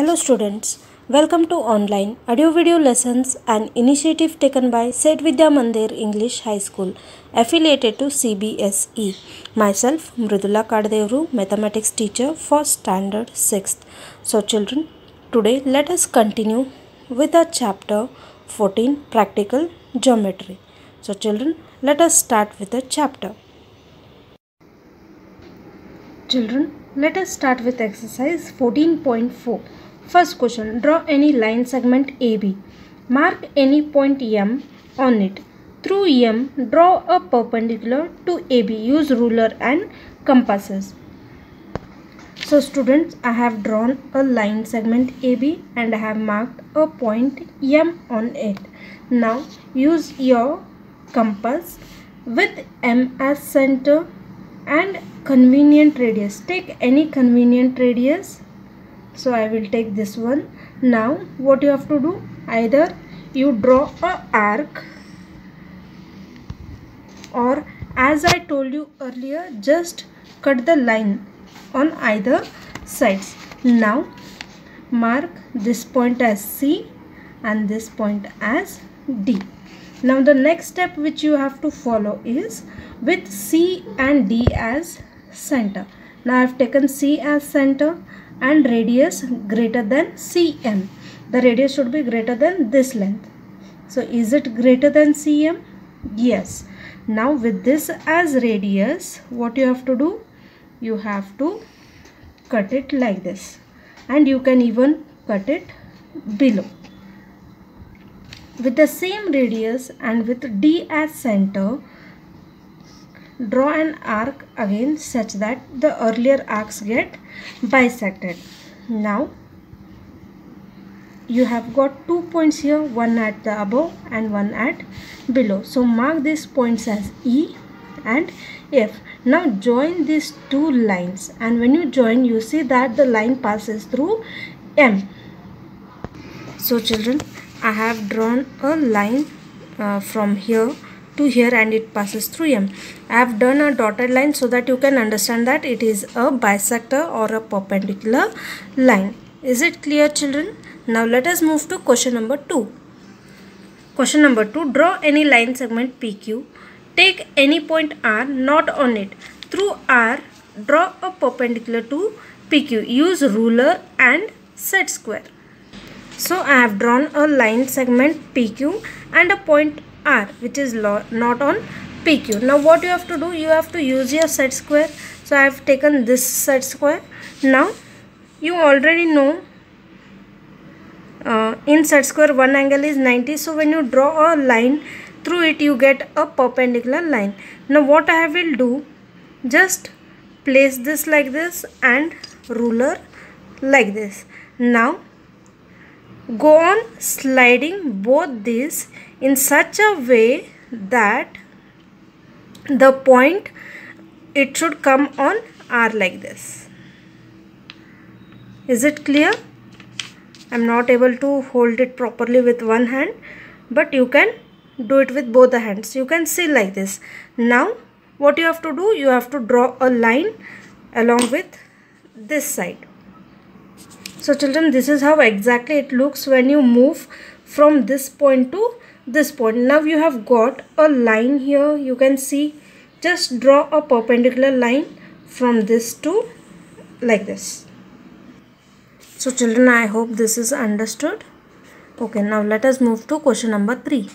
Hello students, welcome to online audio video lessons an initiative taken by Set Vidya Mandir English High School affiliated to CBSE. Myself Mridula Kadevru, mathematics teacher for standard 6th. So children, today let us continue with our chapter 14 practical geometry. So children, let us start with the chapter. Children, let us start with exercise 14.4. First question Draw any line segment AB. Mark any point M on it. Through M, draw a perpendicular to AB. Use ruler and compasses. So, students, I have drawn a line segment AB and I have marked a point M on it. Now, use your compass with M as center and convenient radius take any convenient radius so i will take this one. Now what you have to do? Either you draw a arc or as i told you earlier just cut the line on either sides. Now mark this point as c and this point as d. Now the next step which you have to follow is with C and D as center. Now I have taken C as center and radius greater than CM. The radius should be greater than this length. So is it greater than CM? Yes. Now with this as radius, what you have to do? You have to cut it like this. And you can even cut it below. With the same radius and with D as center, draw an arc again such that the earlier arcs get bisected. Now, you have got two points here, one at the above and one at below. So, mark these points as E and F. Now, join these two lines and when you join, you see that the line passes through M. So, children, I have drawn a line uh, from here to here and it passes through M. I have done a dotted line so that you can understand that it is a bisector or a perpendicular line. Is it clear children? Now let us move to question number 2. Question number 2. Draw any line segment PQ. Take any point R not on it. Through R, draw a perpendicular to PQ. Use ruler and set square. So I have drawn a line segment PQ and a point R which is not on PQ. Now what you have to do? You have to use your set square. So I have taken this set square. Now you already know uh, in set square one angle is 90. So when you draw a line through it you get a perpendicular line. Now what I will do? Just place this like this and ruler like this. Now go on sliding both these in such a way that the point it should come on R like this. Is it clear? I am not able to hold it properly with one hand but you can do it with both the hands. You can see like this. Now what you have to do? You have to draw a line along with this side. So children this is how exactly it looks when you move from this point to this point. Now you have got a line here you can see just draw a perpendicular line from this to like this. So children I hope this is understood. Okay now let us move to question number 3.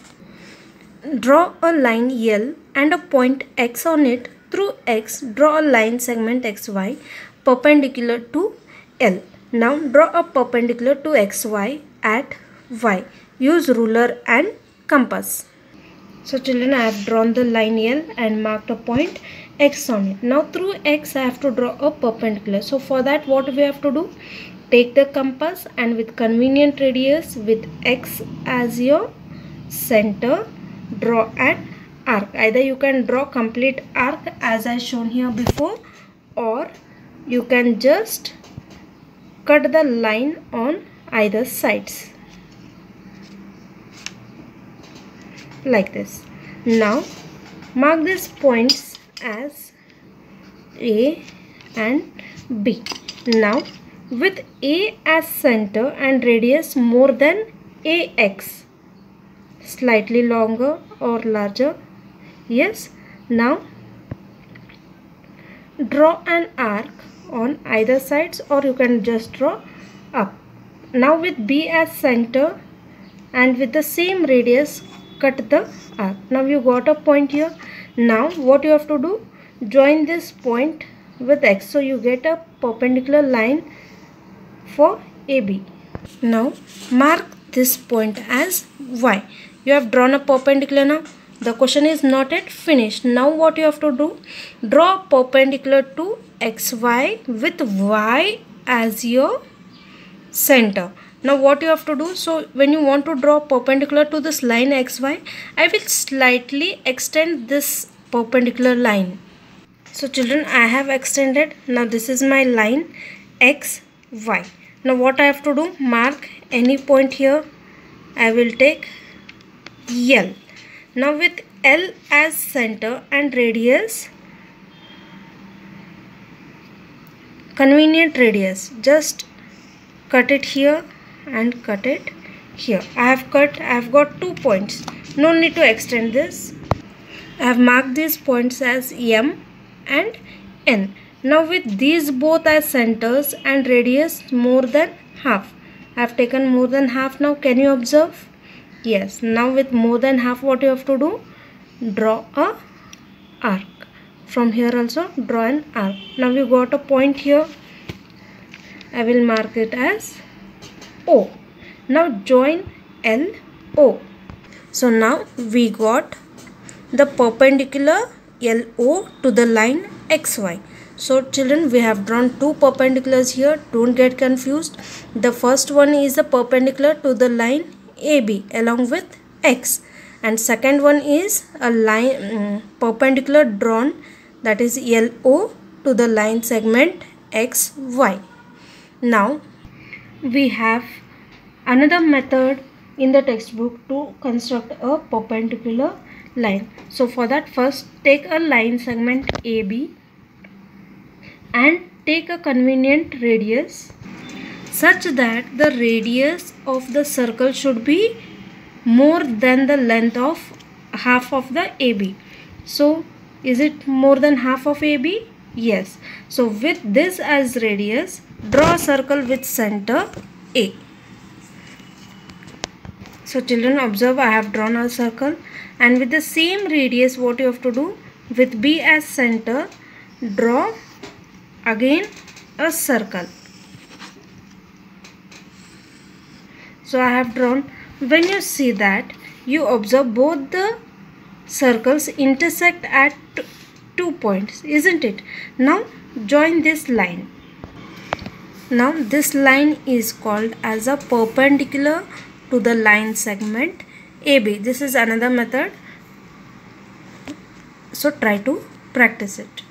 Draw a line L and a point X on it. Through X draw a line segment XY perpendicular to L. Now draw a perpendicular to XY at Y. Use ruler and compass. So children I have drawn the line L and marked a point X on it. Now through X I have to draw a perpendicular. So for that what we have to do? Take the compass and with convenient radius with X as your center draw an arc. Either you can draw complete arc as I shown here before or you can just cut the line on either sides. like this. Now mark these points as A and B. Now with A as center and radius more than AX slightly longer or larger yes now draw an arc on either sides or you can just draw up. Now with B as center and with the same radius cut the arc. Now you got a point here. Now what you have to do? Join this point with x. So you get a perpendicular line for AB now mark this point as y. You have drawn a perpendicular now. The question is not yet finished. Now what you have to do? Draw perpendicular to xy with y as your center. Now what you have to do? So when you want to draw perpendicular to this line xy i will slightly extend this perpendicular line. So children i have extended. Now this is my line x y. Now what i have to do? Mark any point here. I will take L. Now with L as center and radius, convenient radius, just cut it here and cut it here. I have cut, I have got two points. No need to extend this. I have marked these points as M and N. Now with these both as centers and radius more than half. I have taken more than half now. Can you observe? yes now with more than half what you have to do draw a arc from here also draw an arc. Now we got a point here. I will mark it as O. Now join L O. So now we got the perpendicular LO to the line XY so children we have drawn two perpendiculars here. Don't get confused. The first one is the perpendicular to the line AB along with X. And second one is a line um, perpendicular drawn that is LO to the line segment XY. Now we have another method in the textbook to construct a perpendicular line. So for that first take a line segment AB and take a convenient radius such that the radius of the circle should be more than the length of half of the AB. So is it more than half of AB? Yes. So with this as radius, draw a circle with center A. So children observe I have drawn a circle and with the same radius what you have to do with B as center draw again a circle so I have drawn when you see that you observe both the circles intersect at two points isn't it? Now join this line. Now this line is called as a perpendicular to the line segment AB this is another method. So try to practice it